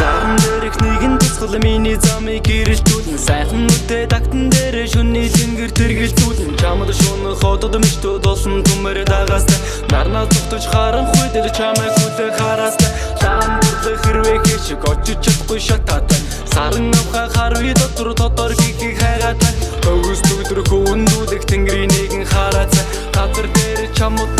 эрхнийг нь тусгал миний замыг гэрэлтүүлэн. Сайхан нүдэ тагтан дээр шүний тэнгэр тэргэлзүүлэн чамд шүн хотод мичтүүд болсон түмэр дагаас нарнаа зүгтж харанхуй дээр чамайг хүлээ хараас лаан бүрлэ хэрвээ хийш очиж чадахгүй шатаад саран авха харви дотор дотор хийхийг хайгаад өгс өдөр хөөндүүлэх тэнгэрийн нэгэн хараад газар дээр чамд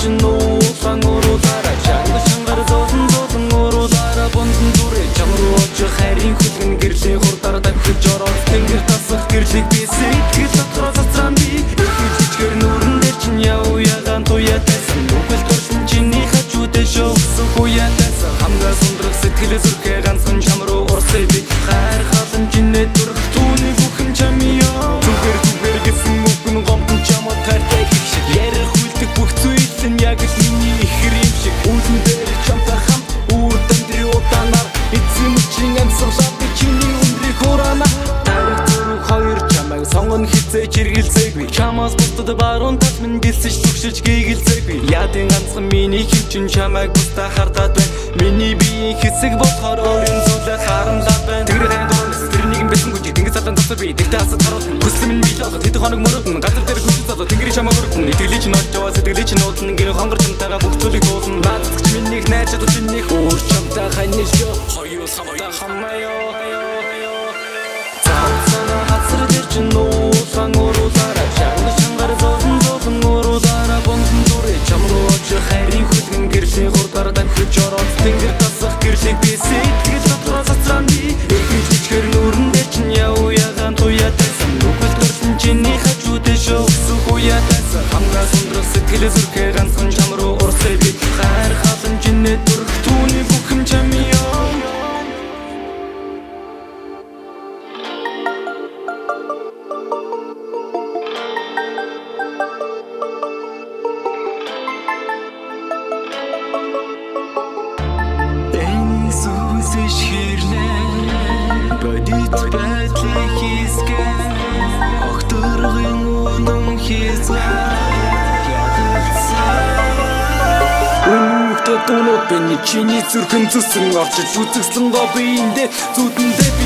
ч нуусан уруулаараа чанга шангар зовлон зовлон уруулаараа бонзон дүрэ чам руу очих хайрын хүлгэн гэрлийн хурдаар давхиж ороод тэнгэр тасах гэрлийг би сэтгэл дотроо цацраан би. Ихэж хичгэр нүрэн дээр чинь яв ягаан туятайсан нүгэл төрсөн чиний хажуудаа шоугсан хуятайсан хамгаа сундрах сэтгэл зүрхээ ганцхан чам руу урсэй би. Хайр халамжинэ дүрх түүний хизээж хэргэлзээгүй чамаас бусдад баруун тал минь гэлсэж түгшиж гийгэлзээгүй ядын ганцхан миний хэмчин чамайг бусдаа хардаад байна. Миний биеийн хэсэг болохоор өөрийн зүйлээ харамлаад байна. Тэр хайн дөрөс тэр нэгэн бэлэн гүжиг тэнгис задан тасар би. Тэгтээ асад харуулна хүсэл минь болох тэд хоног мөрөдөн газар дээр хүсэл зовлоо тэнгэрийн чамаа мөрөдөн итгэлийн чинь олж яваа сэтгэлийн чинь уулна гэр хонгор чамтайгаа бүх зүйлийг дуулна наадч минийх найз чадвар чинийх. Өөр чамтай хань шүү хоёр хамтаа хамаяа ганцхан чам руу урсэй би хайр халамжинэ дүрх түүний Энэ сүсэж хэрлээ бодит байдлыг дунууд бэни чиний зүрхэн зүсэн орчиж үзэгслэн го биендээ зүудэндээ